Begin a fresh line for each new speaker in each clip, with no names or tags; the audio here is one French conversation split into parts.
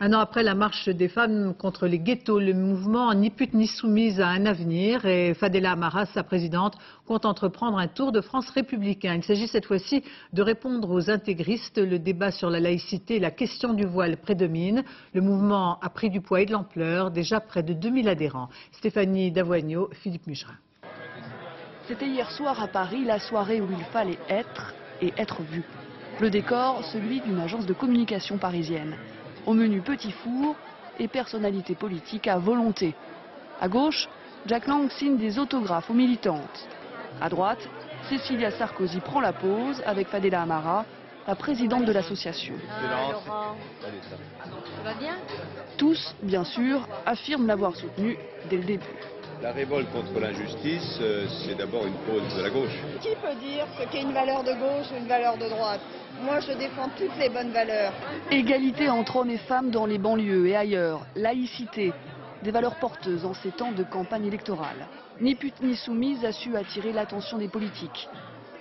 Un an après la marche des femmes contre les ghettos, le mouvement Ni pute ni soumise a un avenir et Fadela Amara, sa présidente, compte entreprendre un tour de France républicain. Il s'agit cette fois-ci de répondre aux intégristes. Le débat sur la laïcité la question du voile prédomine. Le mouvement a pris du poids et de l'ampleur, déjà près de 2000 adhérents. Stéphanie Davoigno, Philippe Mugerin.
C'était hier soir à Paris la soirée où il fallait être et être vu. Le décor, celui d'une agence de communication parisienne. Au menu petit four et personnalité politique à volonté. À gauche, Jack Lang signe des autographes aux militantes. À droite, Cécilia Sarkozy prend la pose avec Fadela Amara, la présidente de l'association. Tous, bien sûr, affirment l'avoir soutenu dès le début.
La révolte contre l'injustice, euh, c'est d'abord une cause de la gauche.
Qui peut dire ce qu'est une valeur de gauche ou une valeur de droite? Moi, je défends toutes les bonnes valeurs.
Égalité entre hommes et femmes dans les banlieues et ailleurs, laïcité, des valeurs porteuses en ces temps de campagne électorale. Ni pute ni soumise a su attirer l'attention des politiques.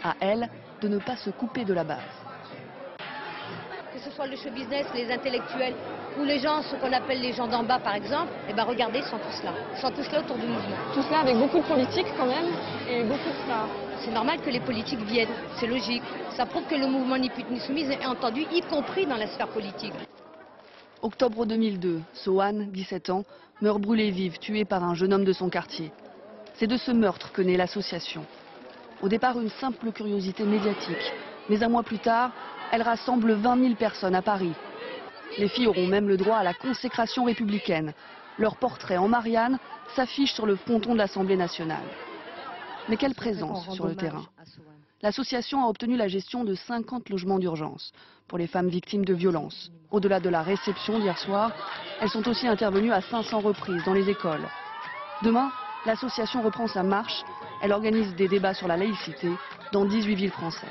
À elle de ne pas se couper de la base.
Que ce soit le show business, les intellectuels ou les gens, ce qu'on appelle les gens d'en bas par exemple, eh ben regardez, ils sont tous là. Ils sont tous là autour du mouvement.
Tout cela avec beaucoup de politique quand même et beaucoup de stars.
C'est normal que les politiques viennent, c'est logique. Ça prouve que le mouvement Ni pute ni soumise est entendu, y compris dans la sphère politique.
Octobre 2002, Sohan, 17 ans, meurt brûlé vive, tué par un jeune homme de son quartier. C'est de ce meurtre que naît l'association. Au départ, une simple curiosité médiatique. Mais un mois plus tard, elle rassemble 20 000 personnes à Paris. Les filles auront même le droit à la consécration républicaine. Leur portrait en Marianne s'affiche sur le fronton de l'Assemblée nationale. Mais quelle présence sur le terrain L'association a obtenu la gestion de 50 logements d'urgence pour les femmes victimes de violences. Au-delà de la réception d'hier soir, elles sont aussi intervenues à 500 reprises dans les écoles. Demain, l'association reprend sa marche. Elle organise des débats sur la laïcité dans 18 villes françaises.